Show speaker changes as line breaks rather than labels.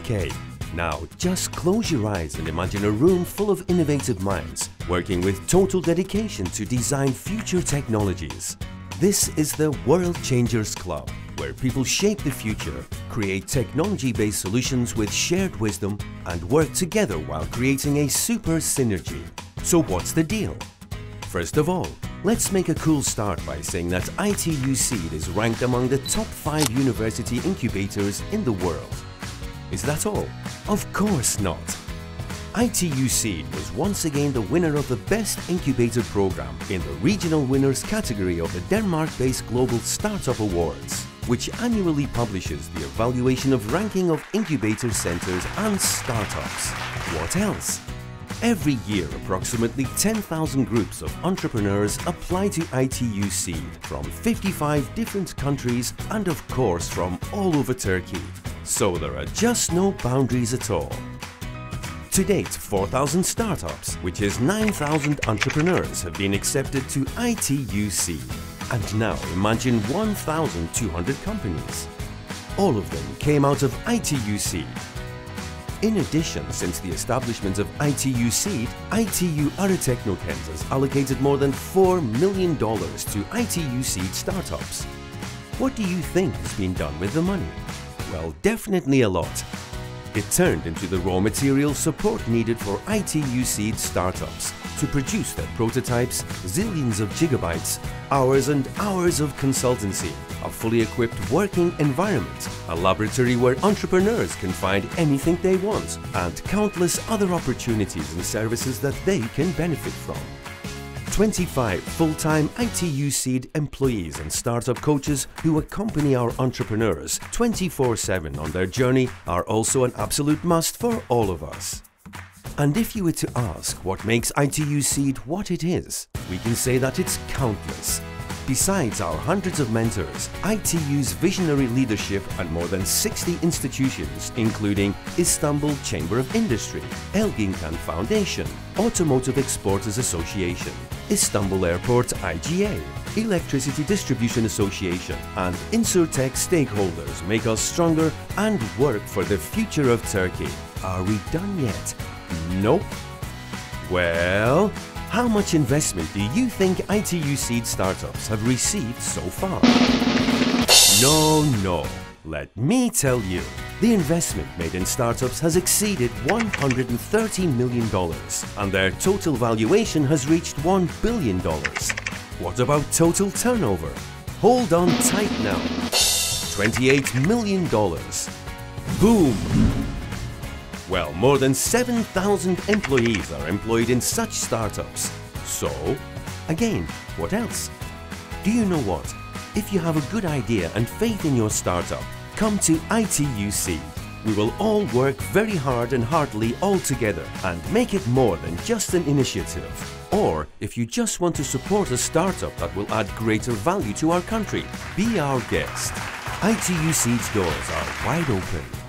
Okay, now just close your eyes and imagine a room full of innovative minds working with total dedication to design future technologies. This is the World Changers Club, where people shape the future, create technology-based solutions with shared wisdom, and work together while creating a super synergy. So what's the deal? First of all, let's make a cool start by saying that ITU Seed is ranked among the top 5 university incubators in the world. Is that all? Of course not. ITU Seed was once again the winner of the Best Incubator Program in the Regional Winners category of the Denmark-based Global Startup Awards, which annually publishes the evaluation of ranking of incubator centers and startups. What else? Every year, approximately 10,000 groups of entrepreneurs apply to ITU Seed from 55 different countries and of course from all over Turkey. So there are just no boundaries at all. To date, 4,000 startups, which is 9,000 entrepreneurs, have been accepted to ITU Seed. And now imagine 1,200 companies. All of them came out of ITU Seed. In addition, since the establishment of ITUC, Seed, ITU Arıteknokent has allocated more than $4 million to ITU Seed startups. What do you think has been done with the money? Well, definitely a lot. It turned into the raw material support needed for ITU seed startups to produce their prototypes, zillions of gigabytes, hours and hours of consultancy, a fully equipped working environment, a laboratory where entrepreneurs can find anything they want, and countless other opportunities and services that they can benefit from. 25 full-time ITU Seed employees and startup coaches who accompany our entrepreneurs 24-7 on their journey are also an absolute must for all of us. And if you were to ask what makes ITU Seed what it is, we can say that it's countless. Besides our hundreds of mentors, ITU's visionary leadership and more than 60 institutions including Istanbul Chamber of Industry, Elginkan Foundation, Automotive Exporters Association, Istanbul Airport IGA, Electricity Distribution Association and Insurtech stakeholders make us stronger and work for the future of Turkey. Are we done yet? Nope. Well, how much investment do you think ITU Seed startups have received so far? No, no. Let me tell you. The investment made in startups has exceeded $130 million and their total valuation has reached $1 billion. What about total turnover? Hold on tight now. $28 million. Boom! Well, more than 7,000 employees are employed in such startups. So, again, what else? Do you know what? If you have a good idea and faith in your startup, come to ITU Seed. We will all work very hard and heartily all together and make it more than just an initiative. Or if you just want to support a startup that will add greater value to our country, be our guest. ITU Seed's doors are wide open.